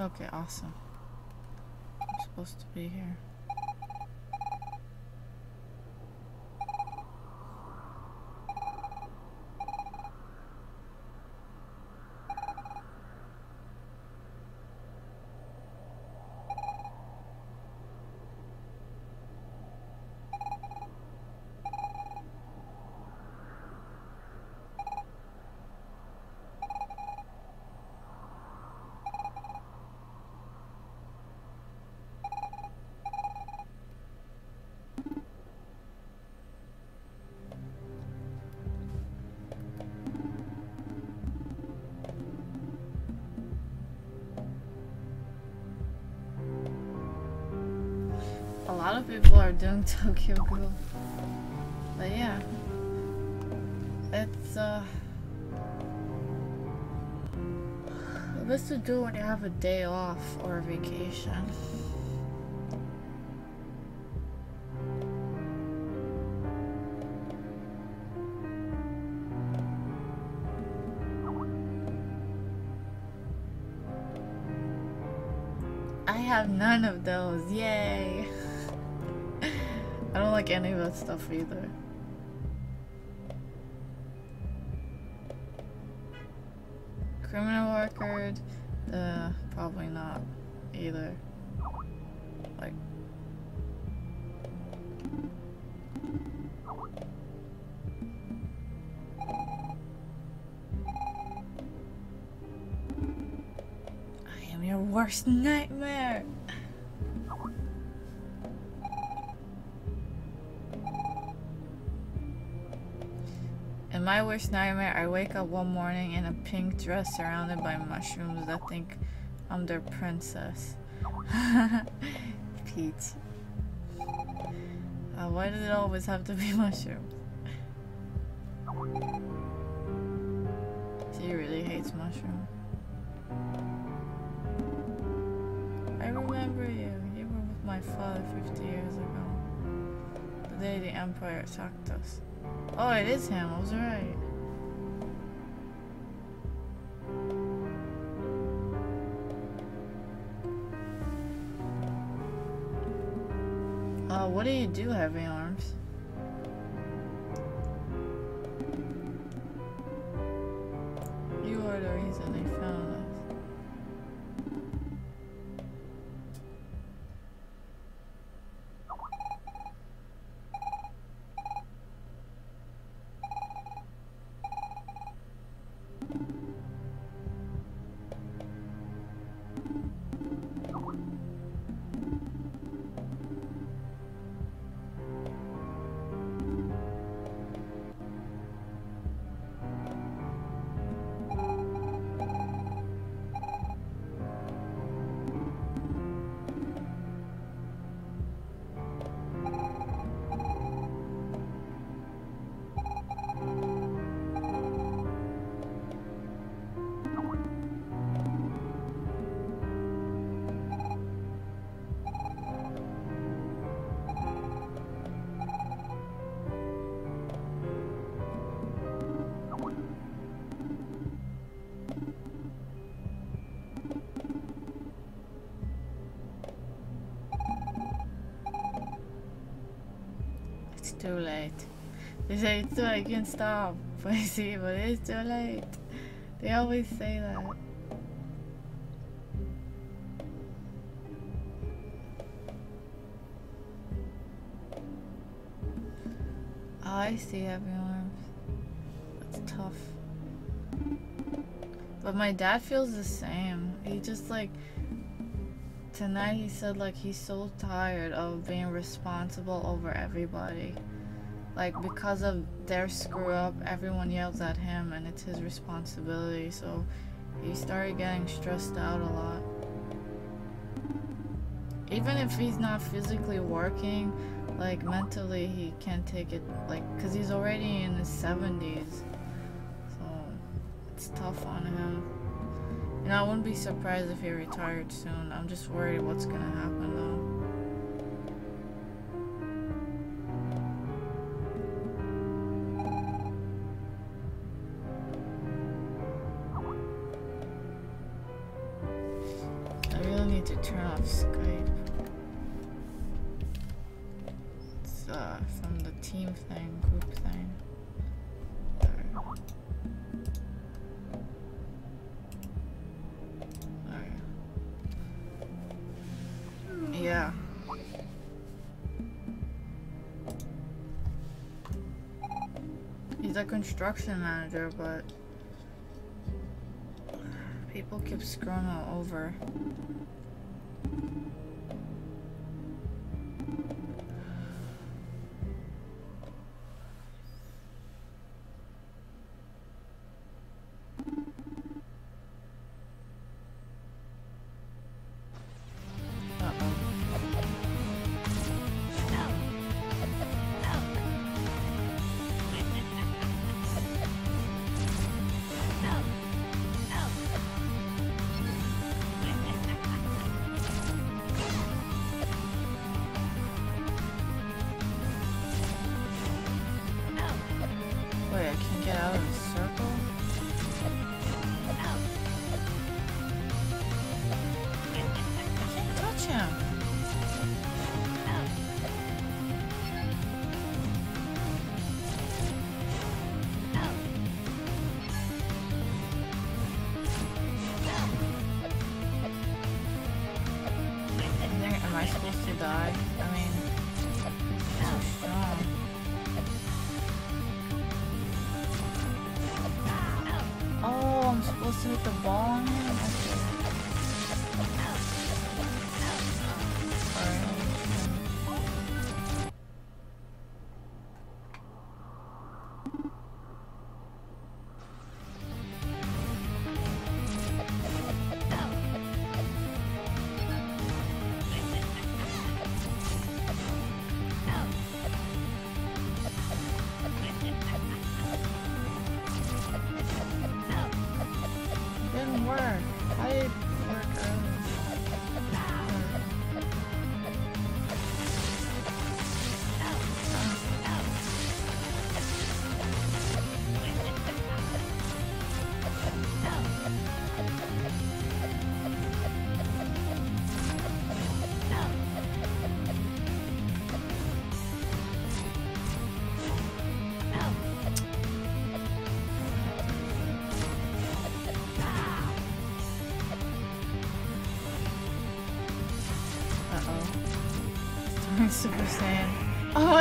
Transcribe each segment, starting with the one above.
Okay, awesome. I'm supposed to be here. Lot of people are doing Tokyo Ghoul. But yeah. It's uh best to do when you have a day off or a vacation. Stuff either. Criminal record, uh, probably not either. Like, I am your worst nightmare. My worst nightmare, I wake up one morning in a pink dress surrounded by mushrooms that think I'm their princess. Pete. Uh, why does it always have to be mushrooms? She really hates mushrooms. I remember you. You were with my father 50 years ago. The day the Empire attacked us. Oh, it is him. I was right. Uh, what do you do, Heavy Arms? Say it's too you can stop. But see, but it's too late. They always say that. Oh, I see heavy arms. That's tough. But my dad feels the same. He just like tonight he said like he's so tired of being responsible over everybody. Like because of their screw up, everyone yells at him and it's his responsibility. So he started getting stressed out a lot. Even if he's not physically working, like mentally he can't take it like cuz he's already in his 70s. So it's tough on him. You know, I wouldn't be surprised if he retired soon. I'm just worried what's gonna happen though. construction manager, but people keep screwing her over. with the ball.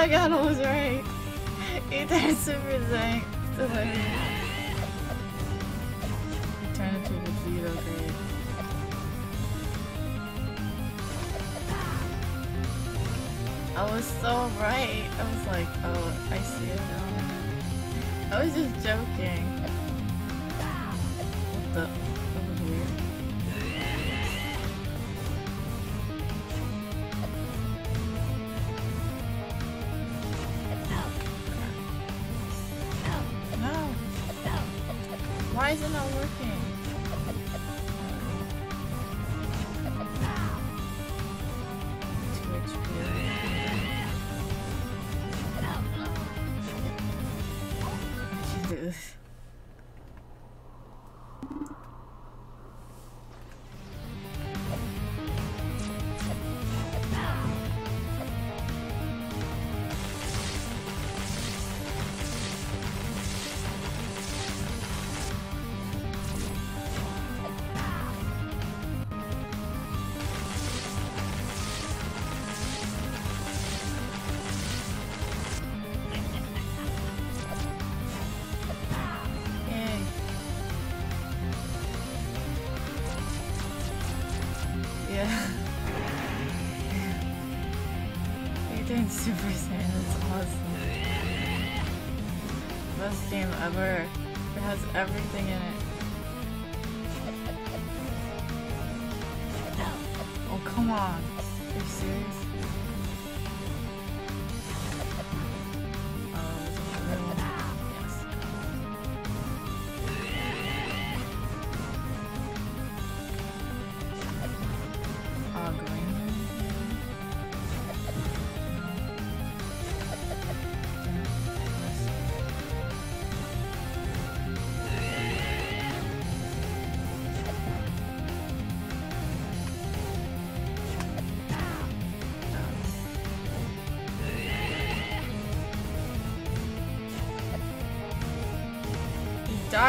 god, I was right. It has super thing. Yeah. That's awesome. Best game ever.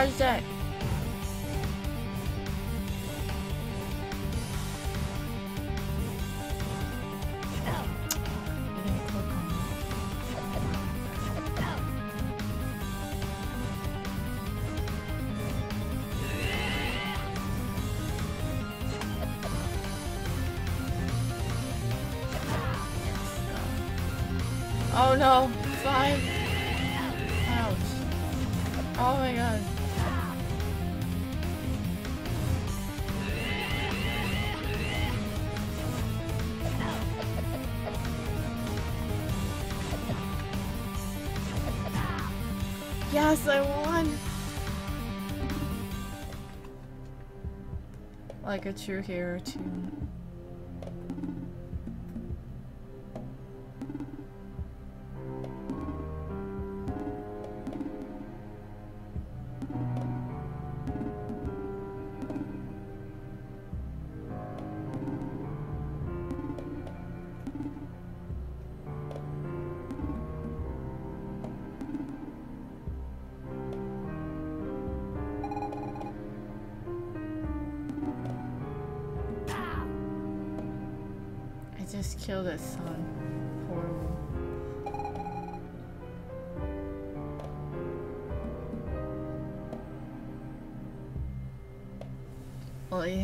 Charged Oh my god. Yes, I won! Like a true hero too.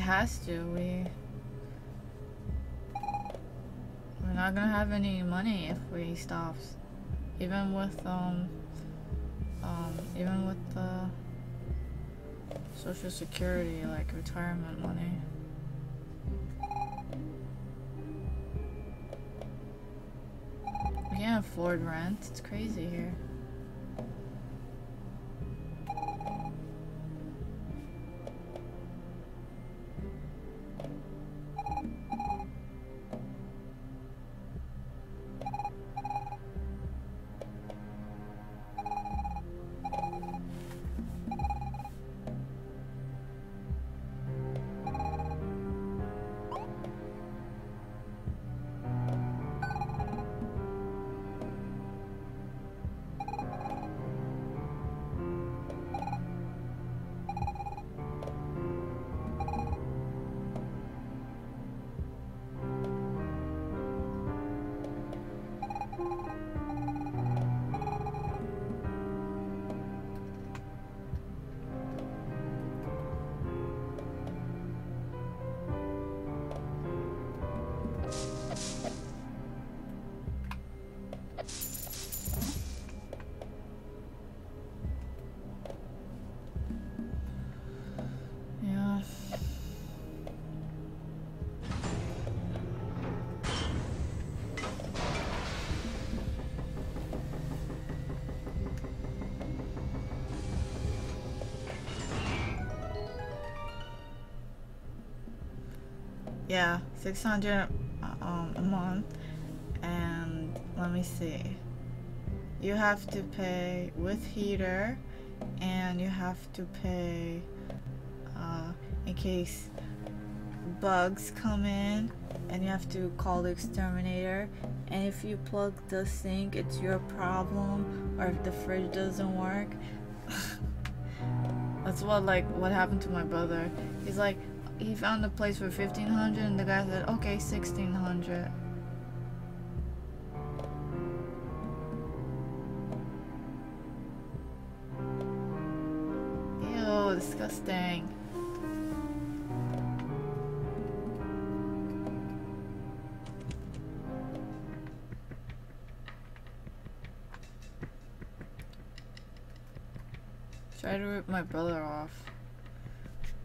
Has to. We we're not gonna have any money if we stops. Even with um um even with the social security like retirement money. We can't afford rent. It's crazy here. Yeah, 600 uh, um, a month. And let me see. You have to pay with heater and you have to pay uh, in case bugs come in and you have to call the exterminator and if you plug the sink it's your problem or if the fridge doesn't work that's what like what happened to my brother he's like he found a place for 1500 and the guy said okay 1600 ew disgusting Try to rip my brother off.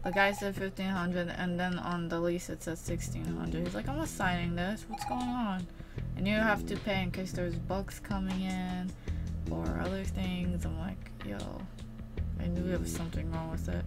The guy said 1500 and then on the lease it says 1600. He's like, I'm not signing this. What's going on? And you have to pay in case there's bugs coming in or other things. I'm like, yo, I knew there was something wrong with it.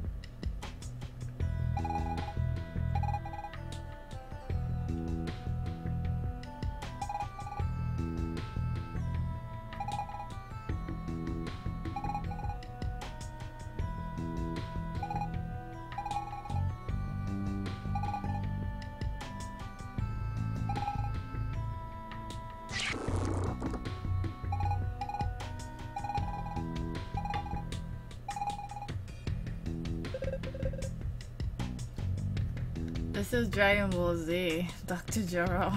This is Dragon Ball Z, Dr. Gero.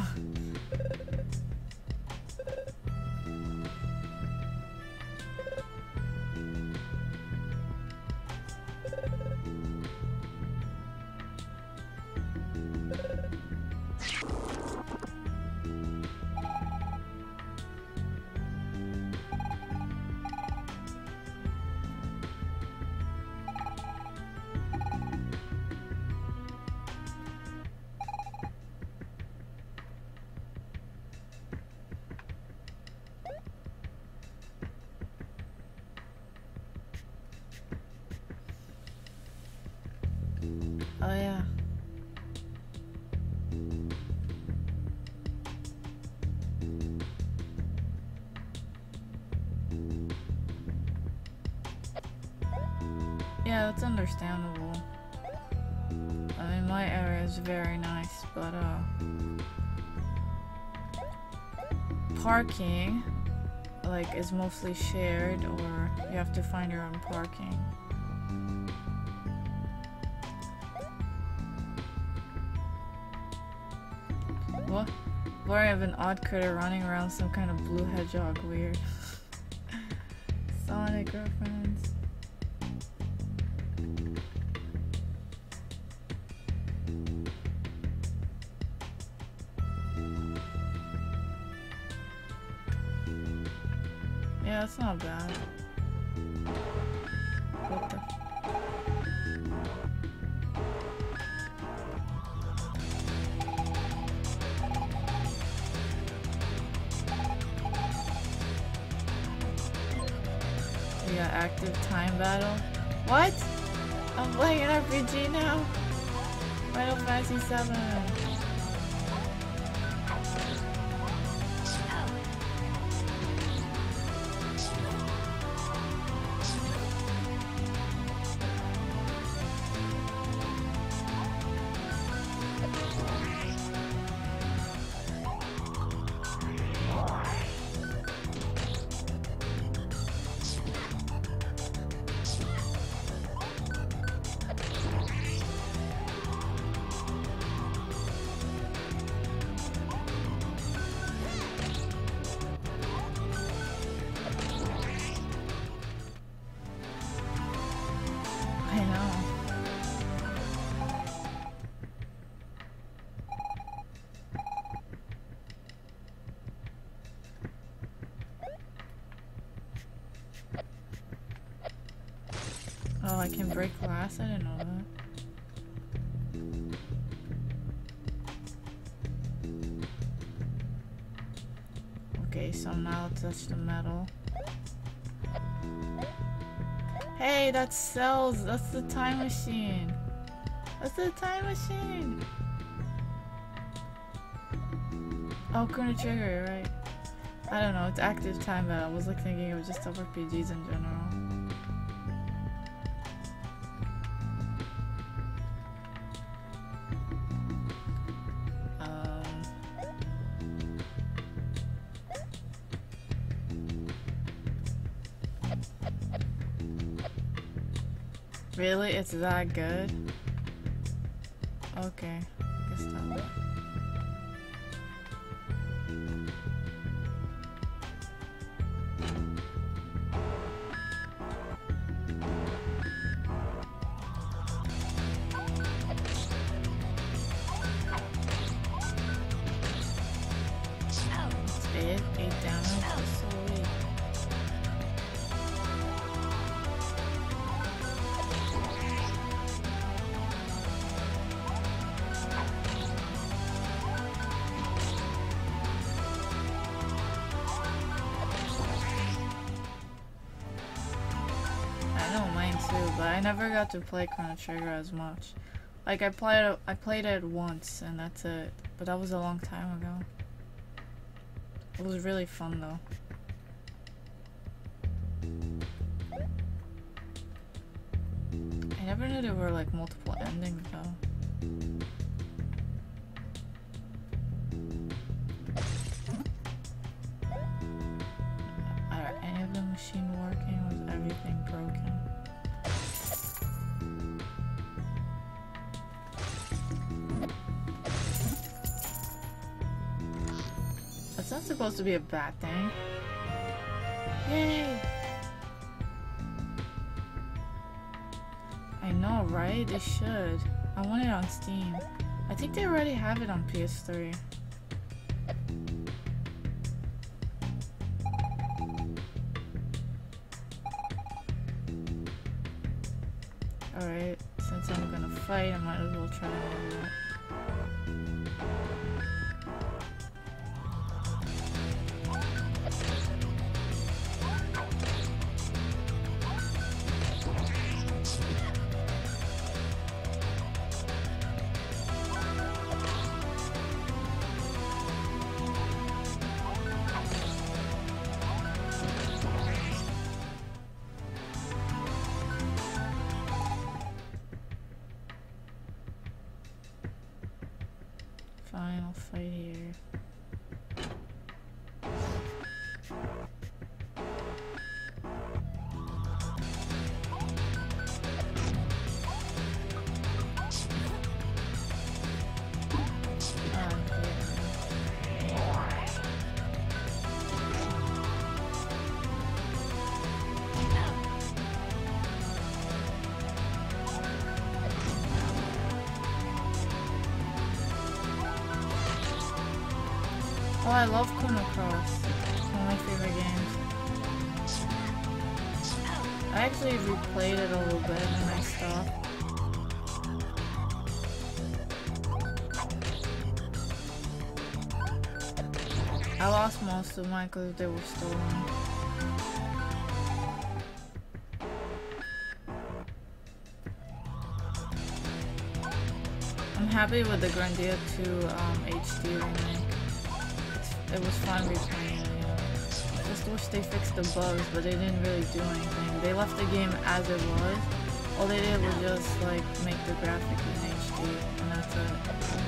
Is mostly shared, or you have to find your own parking. What? I have an odd critter running around some kind of blue hedgehog. Weird. Sonic reference. Yeah, active time battle. What? I'm playing an RPG now. Final Fantasy 7. That's cells. That's the time machine. That's the time machine. Oh, Chrono Trigger, right? I don't know. It's active time battle. I was like thinking it was just RPGs in general. Really? It's that good? Okay. Guess not. Eight damage. But I never got to play Chrono Trigger as much. Like I played I played it once and that's it. But that was a long time ago. It was really fun though. I never knew there were like multiple endings though. Supposed to be a bad thing. Yay! I know, right? They should. I want it on Steam. I think they already have it on PS3. I love Chrono Cross. It's one of my favorite games. I actually replayed it a little bit and I stopped. I lost most of mine because they were stolen. I'm happy with the Grandia 2 um, HD remake. It was fun replaying yeah. Just wish they fixed the bugs, but they didn't really do anything. They left the game as it was. All they did was just like make the graphic in HD, and that's it.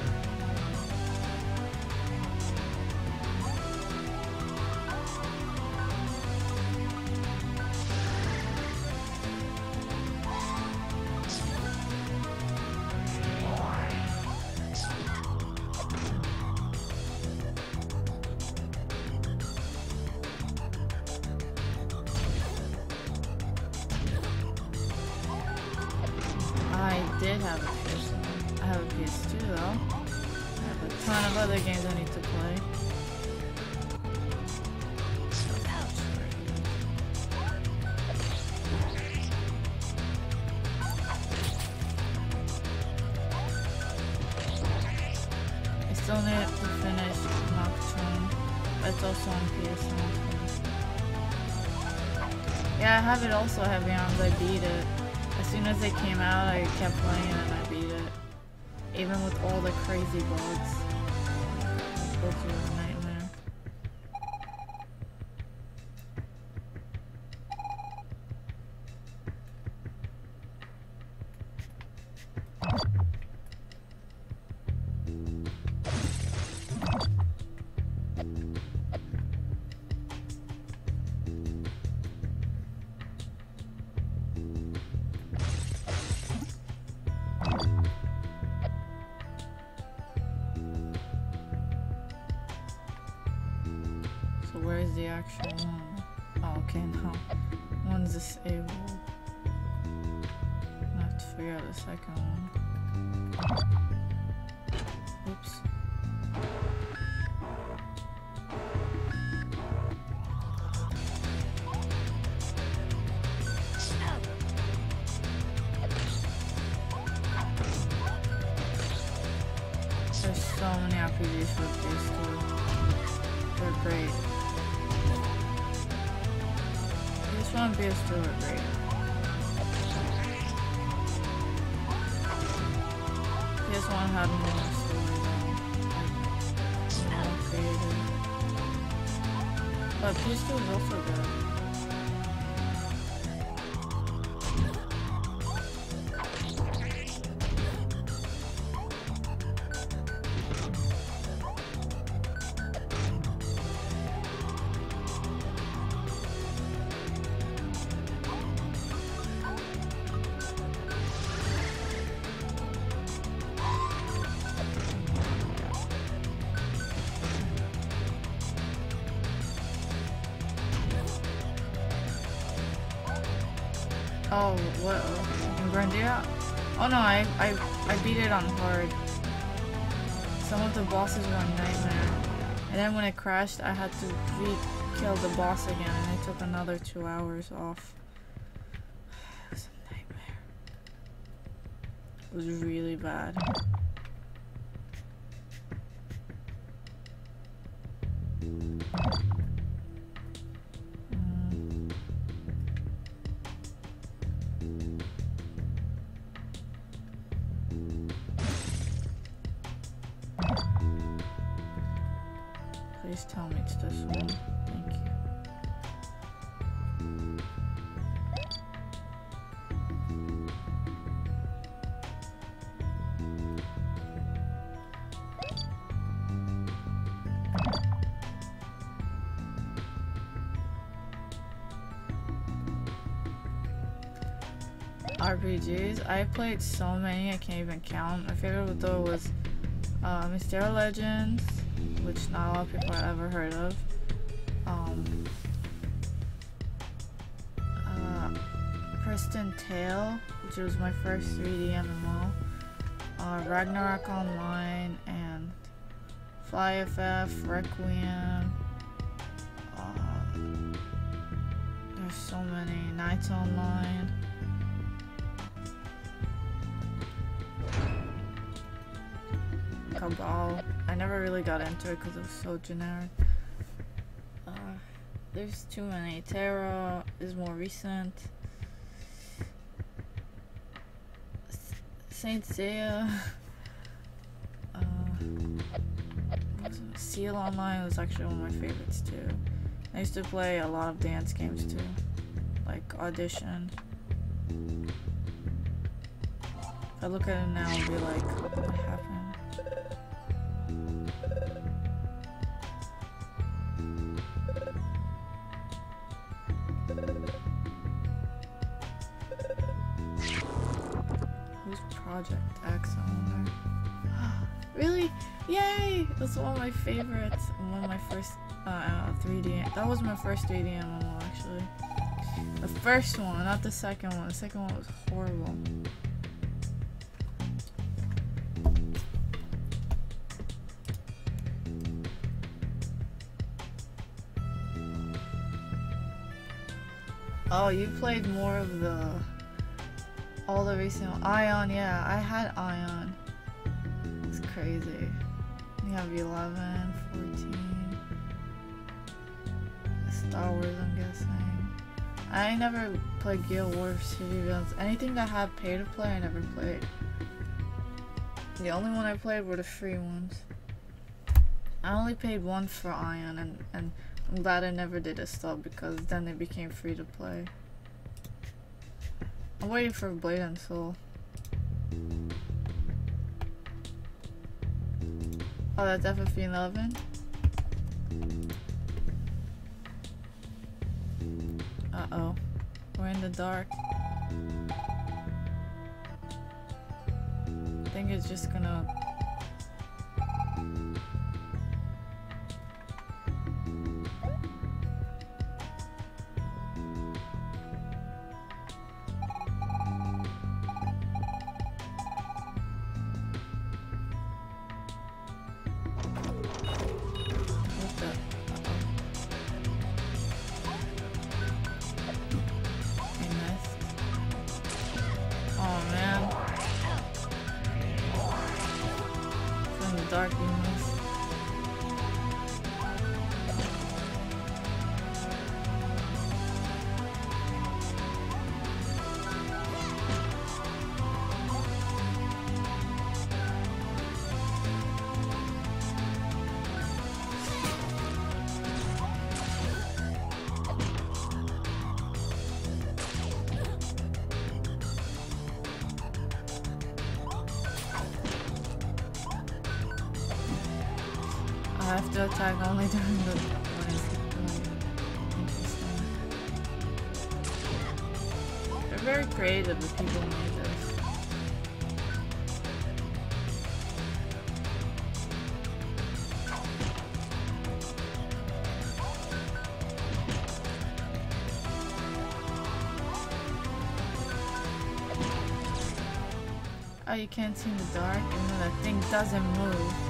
Actual one? Oh, okay, no. One's disabled. I have to figure out the second one. This one PS2 are great. PS1 had more story more creative. But PS2 is also good. Oh, what? In Grandia? Oh no, I, I, I beat it on hard. Some of the bosses were a nightmare. And then when it crashed, I had to re-kill the boss again, and it took another two hours off. It was a nightmare. It was really bad. I played so many I can't even count. My favorite though was uh, Mysteria Legends, which not a lot of people have ever heard of. Um, uh, Priston Tale, which was my first 3D MMO. Uh, Ragnarok Online and Flyff, Requiem. Uh, there's so many. Knights Online. Cabal. I never really got into it because it was so generic. Uh, there's too many. TERA is more recent. Saint Seiya. Uh? Seal Online was actually one of my favorites too. I used to play a lot of dance games too, like Audition. If I look at it now, I'll be like, what happened? Favorites. One of my first uh, uh, 3D. That was my first 3D MMO actually. The first one, not the second one. The second one was horrible. Oh, you played more of the all the recent Aion, yeah, I had Aion. It's crazy. You have 11, 14. Star Wars, I'm guessing. I never played Guild Wars City Builds. Anything that had pay to play, I never played. The only one I played were the free ones. I only paid once for Aion, and, and I'm glad I never did a stub because then it became free to play. I'm waiting for Blade and Soul. Oh, that's FF11? Uh-oh. We're in the dark. I think it's just gonna... have to attack only during the. Interesting. They're very creative, the people made this. Oh, you can't see in the dark? Even though that thing doesn't move.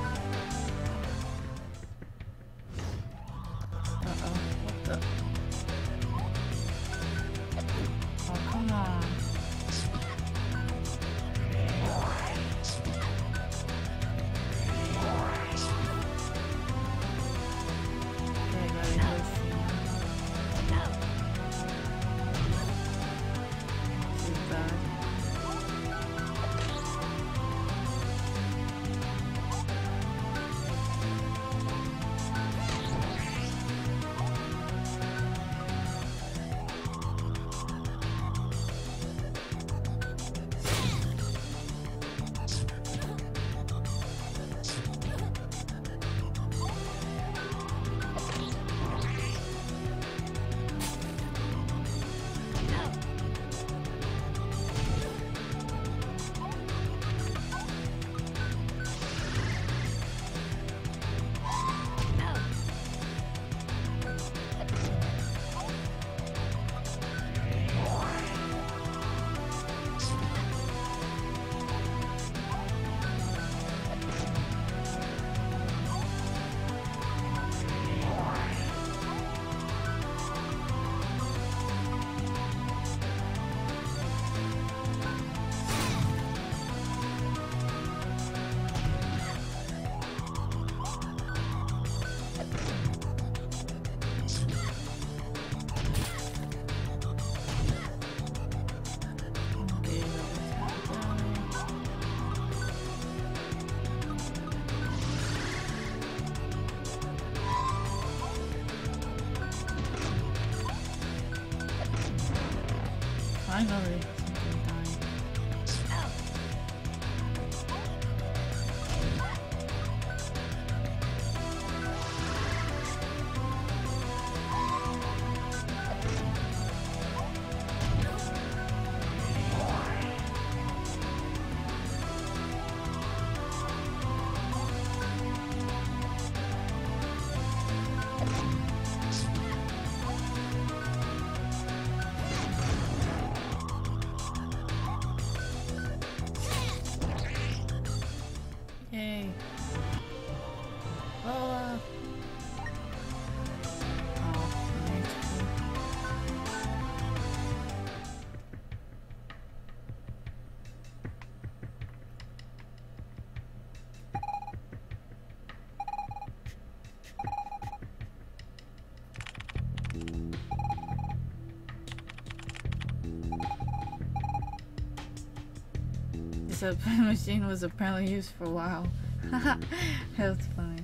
Uh, machine was apparently used for a while. That's funny.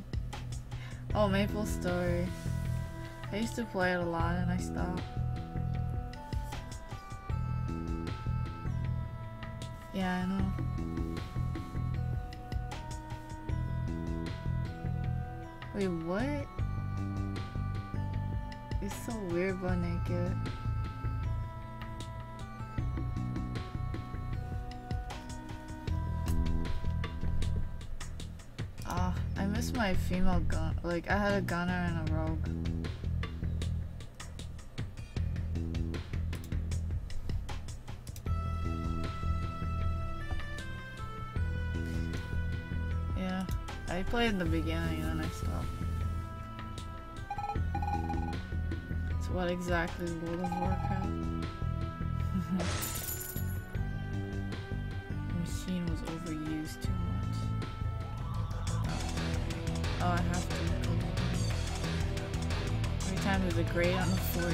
Oh, Maple Story. I used to play it a lot and I stopped. Yeah, I know. Wait, what? It's so weird but naked. Ah, my female gun. Like, I had a gunner and a rogue. Yeah, I played in the beginning and then I stopped. So what exactly is World of Warcraft? A grate on the floor,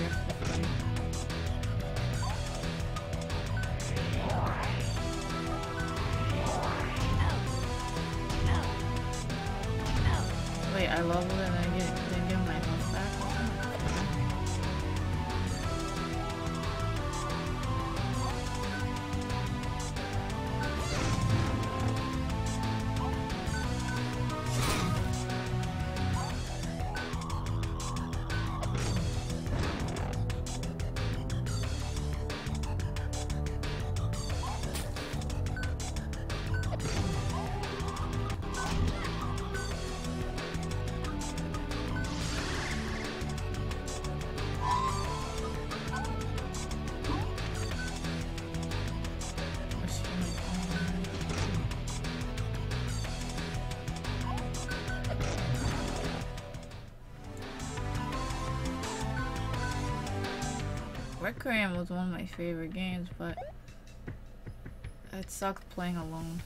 was one of my favorite games, but it sucked playing alone.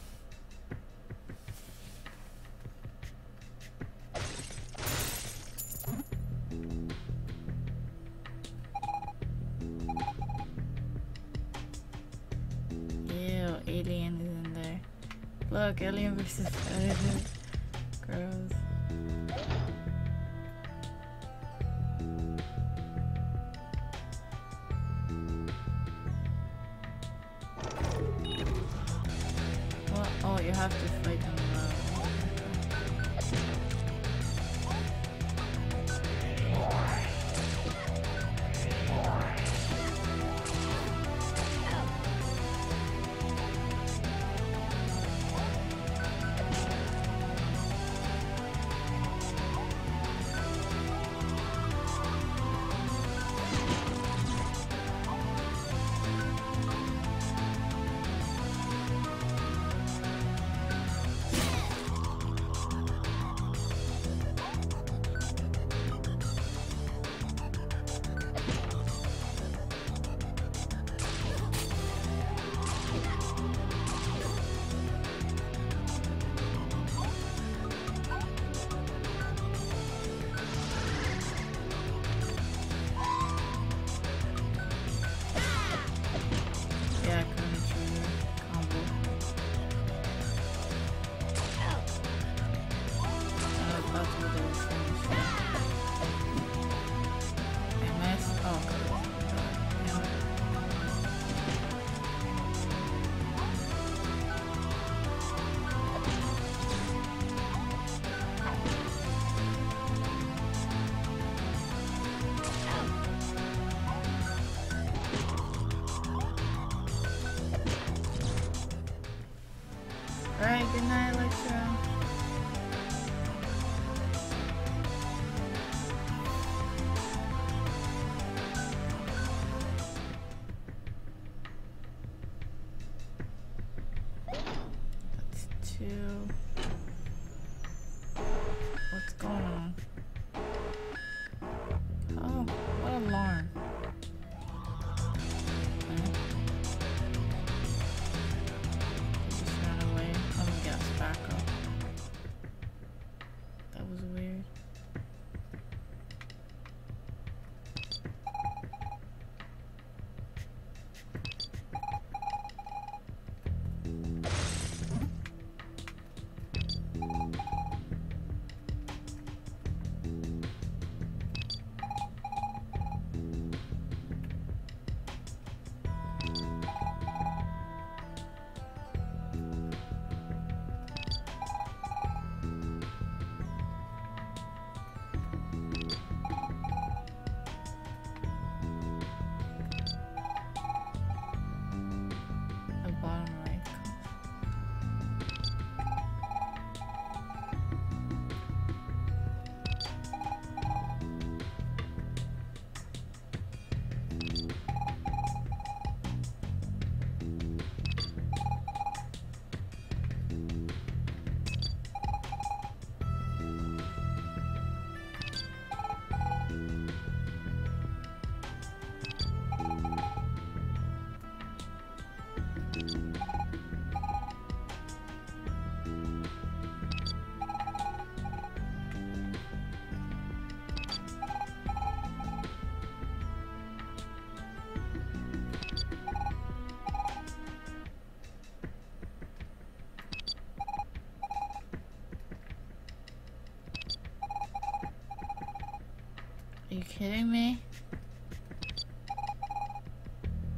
you kidding me?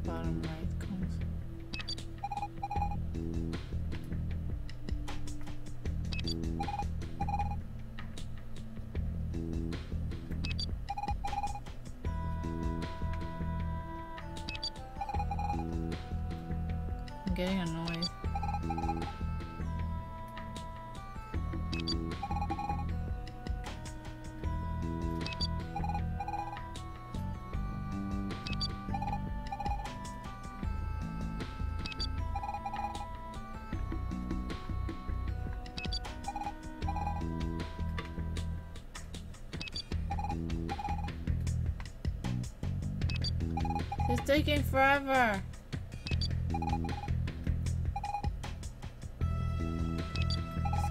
Bottom right comes. I'm getting annoyed. Taking forever.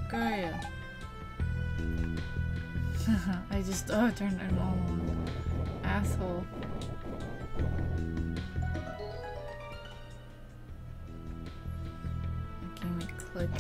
Screw you. I just oh turned it on. Asshole. Making me click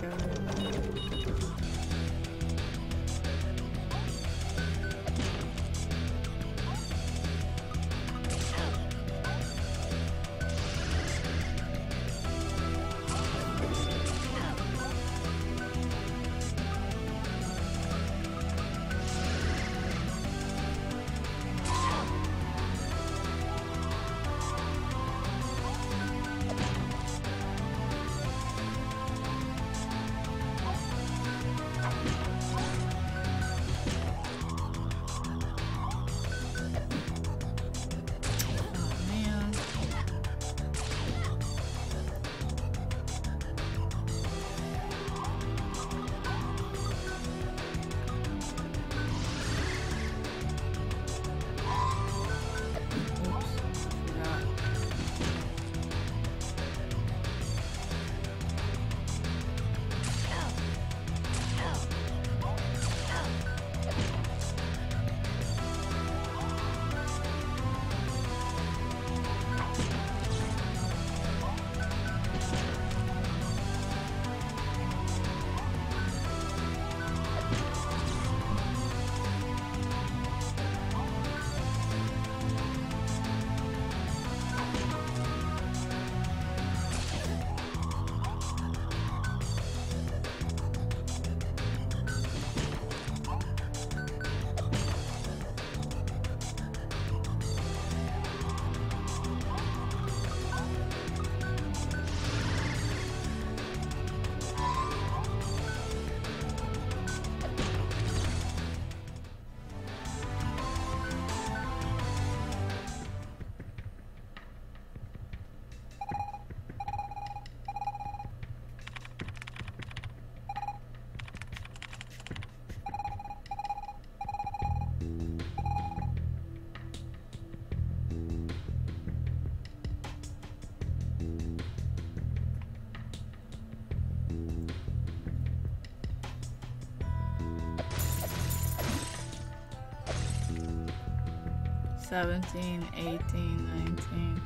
17, 18, 19.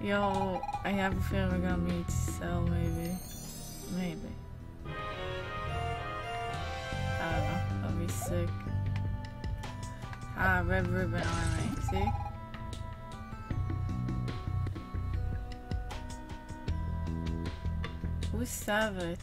Yo, I have a feeling we're gonna meet Cell maybe. Maybe. Uh, I don't know. That'll be sick. Ah, Red Ribbon Army. See? Who's Savage?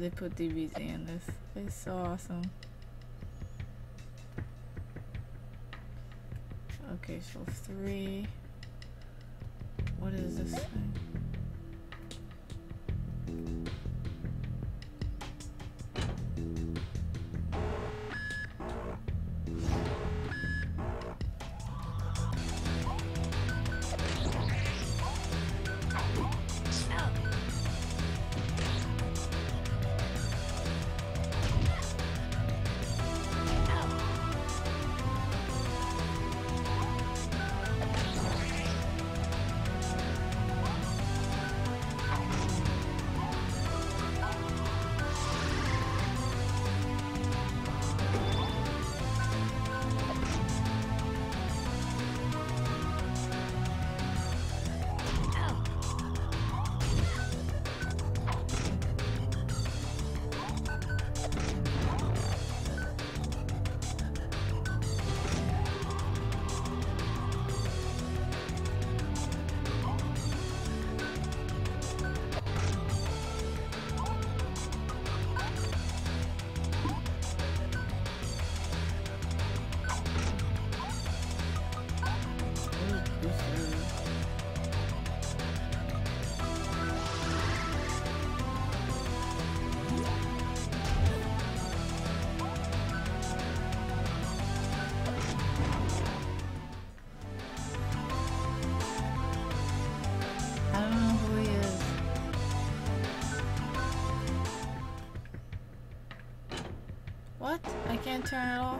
They put DBZ in this. It's so awesome. Okay, so three. What is this thing? Can't turn it off?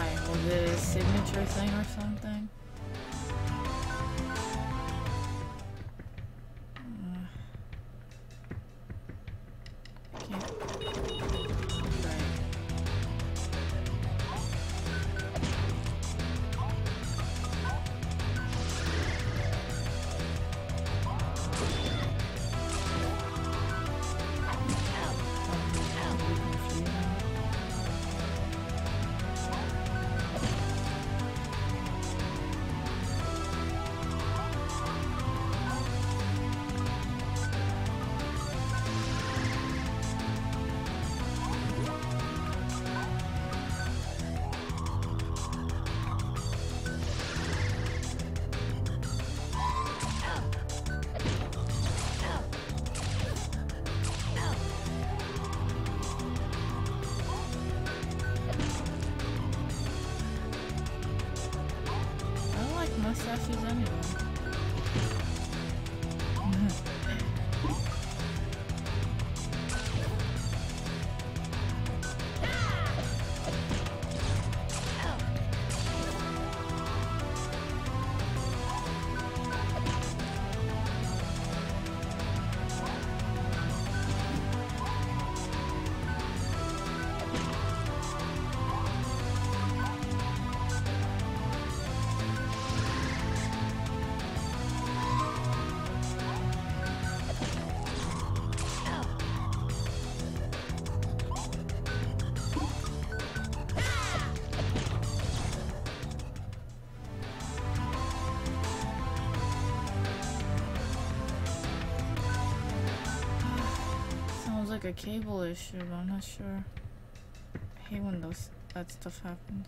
Why? Was it a signature thing or something? Like a cable issue, but I'm not sure. I hate when those that stuff happens.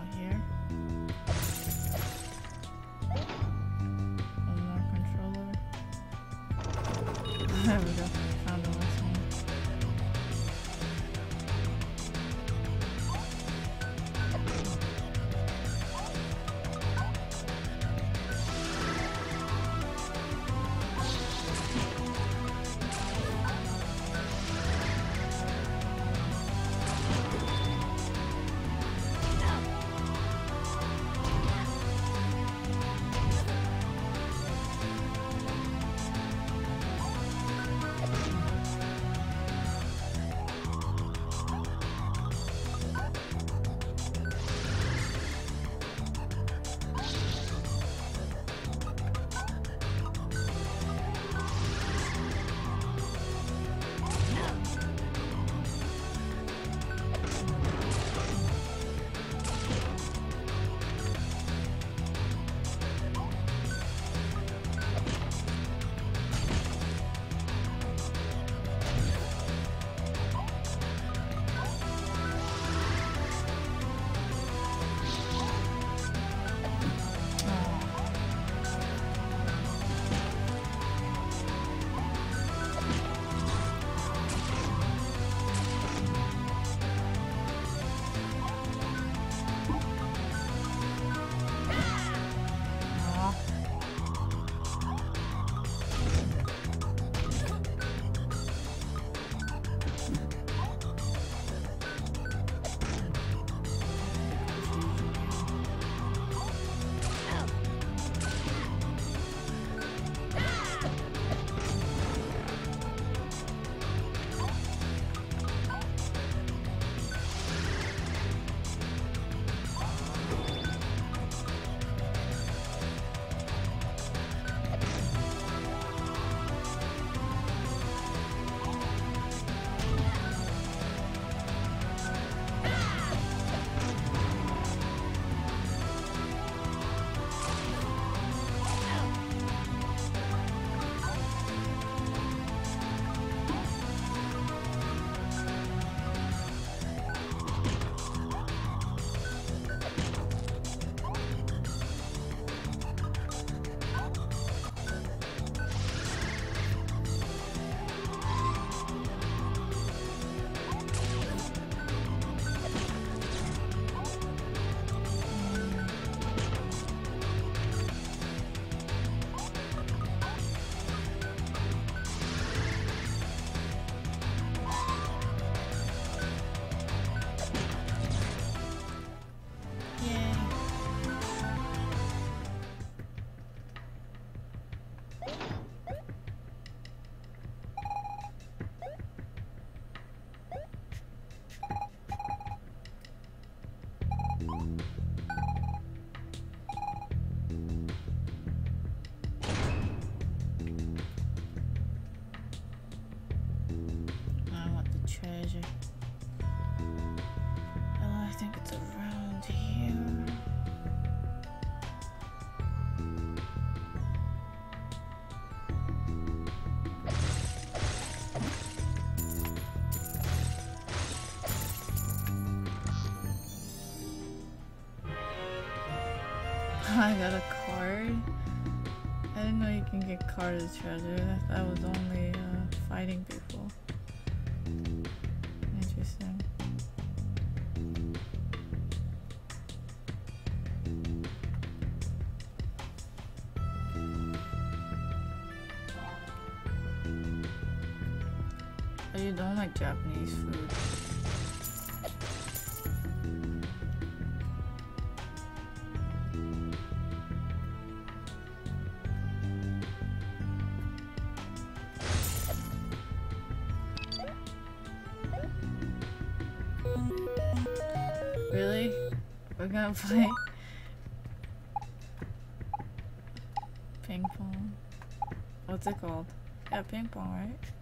out here. another controller. there we go. I got a card. I didn't know you can get card as treasure. I thought it was only uh, fighting people. Interesting. You don't like Japanese food. Really? We're gonna play ping pong. What's it called? Yeah, ping pong, right?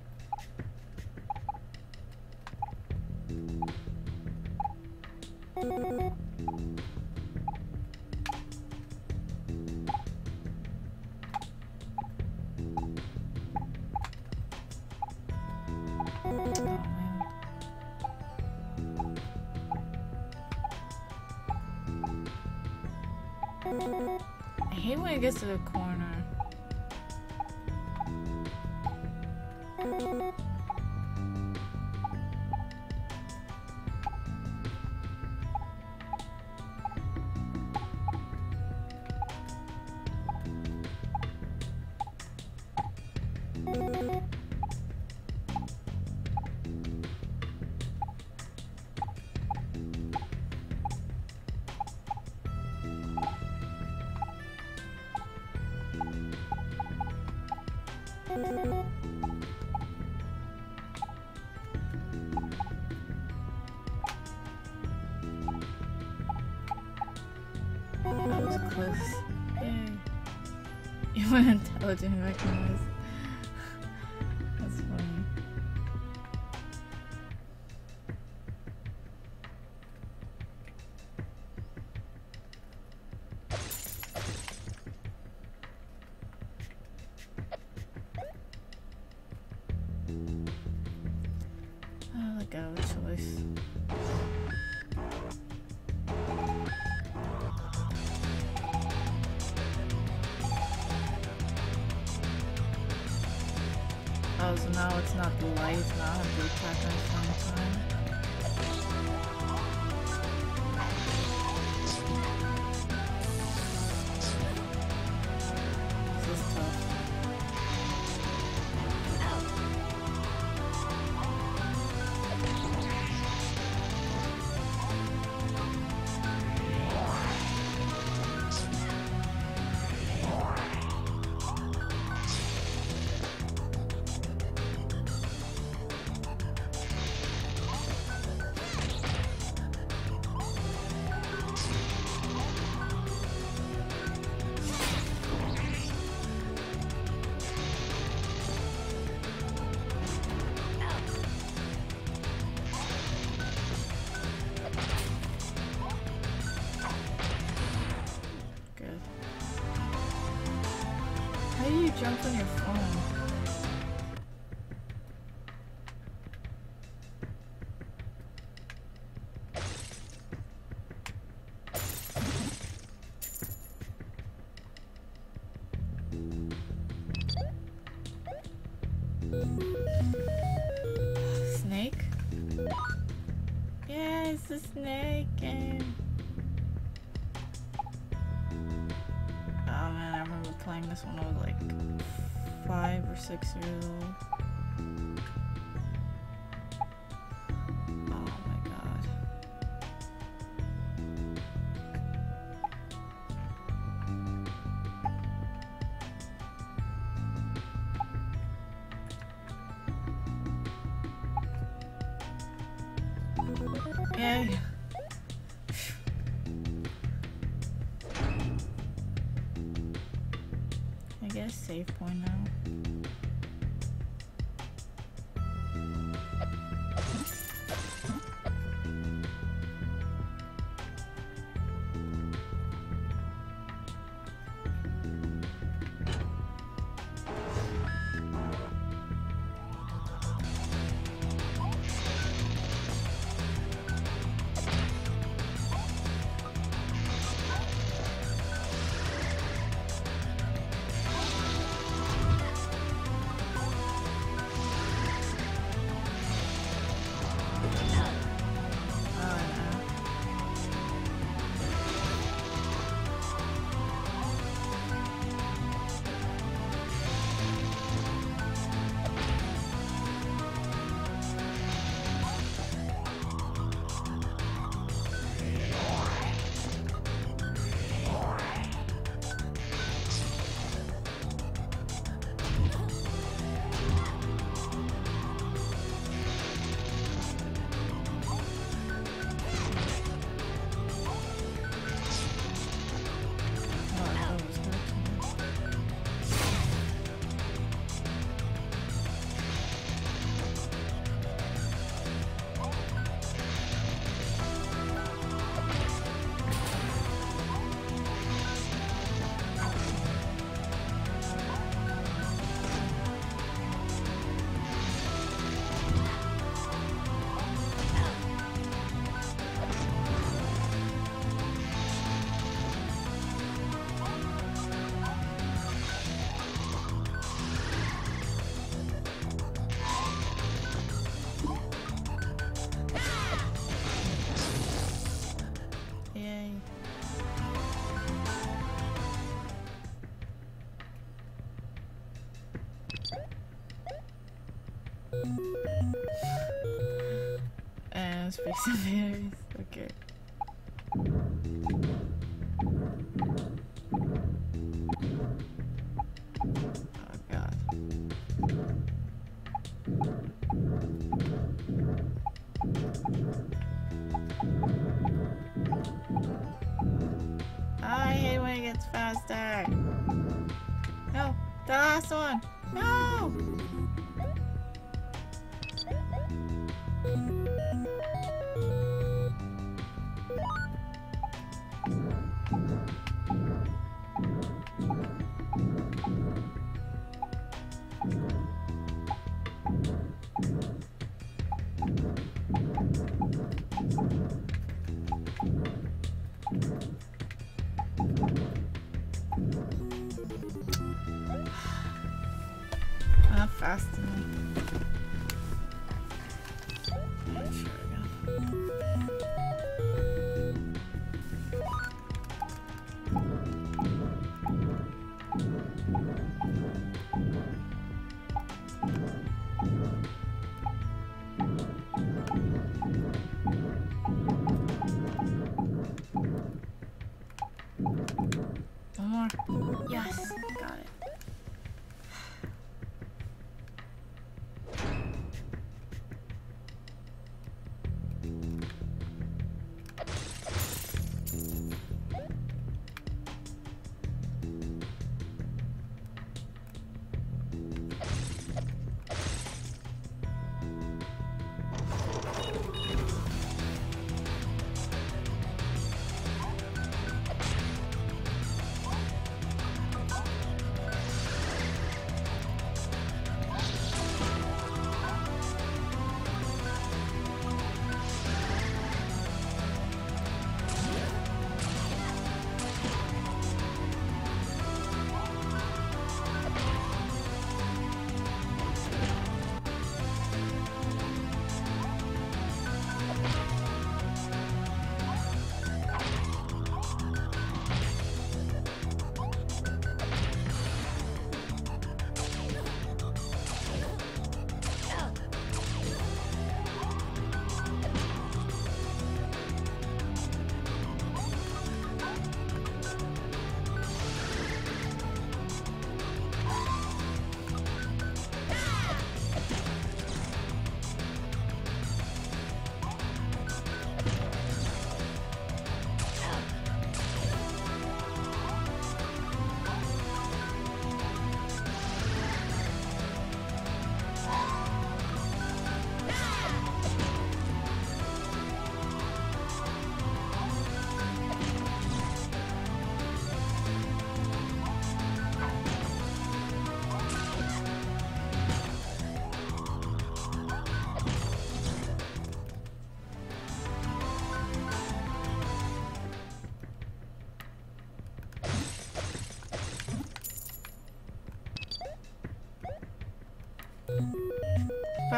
this when I was like five or six years old. Oh my god. Yay. Okay. Oh god. I hate when it gets faster. No, the last one. No.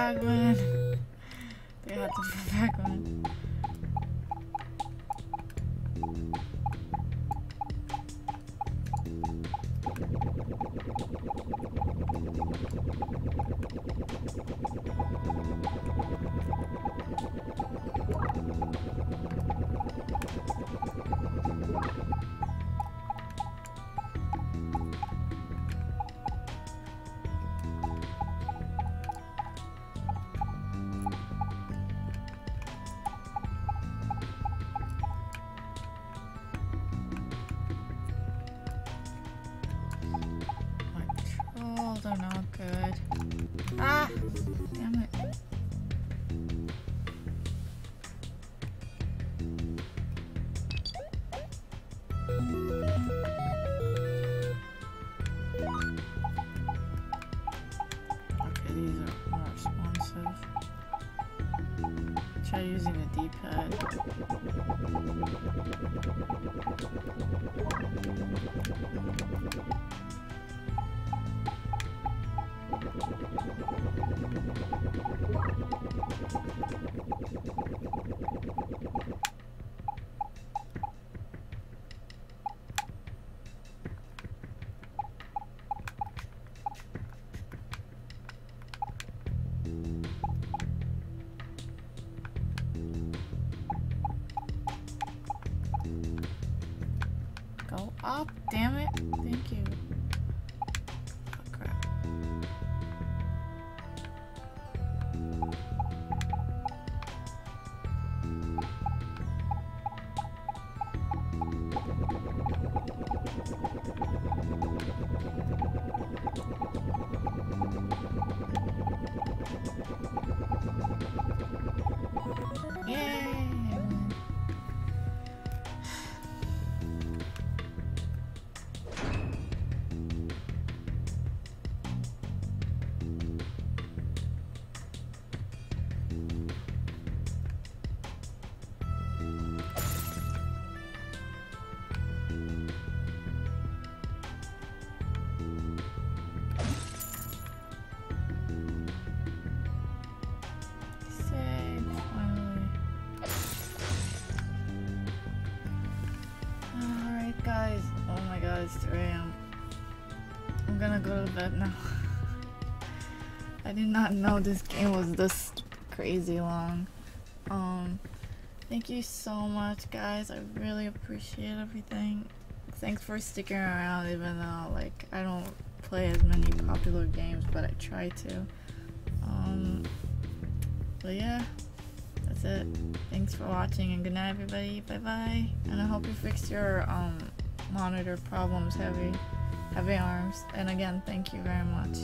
Fragment. They I did not know this game was this crazy long. Um, thank you so much, guys. I really appreciate everything. Thanks for sticking around, even though, like, I don't play as many popular games, but I try to. Um, but yeah, that's it. Thanks for watching and good night everybody. Bye bye. And I hope you fix your um monitor problems, heavy heavy arms. And again, thank you very much.